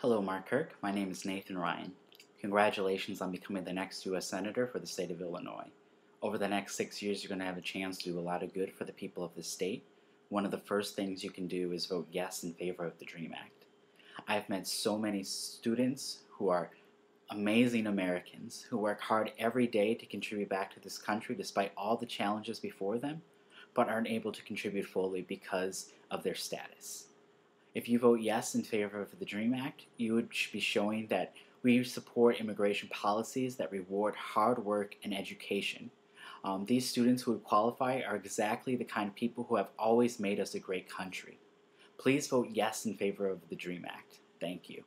Hello, Mark Kirk. My name is Nathan Ryan. Congratulations on becoming the next U.S. Senator for the state of Illinois. Over the next six years, you're going to have a chance to do a lot of good for the people of the state. One of the first things you can do is vote yes in favor of the DREAM Act. I've met so many students who are amazing Americans who work hard every day to contribute back to this country despite all the challenges before them, but aren't able to contribute fully because of their status. If you vote yes in favor of the DREAM Act, you would be showing that we support immigration policies that reward hard work and education. Um, these students who would qualify are exactly the kind of people who have always made us a great country. Please vote yes in favor of the DREAM Act. Thank you.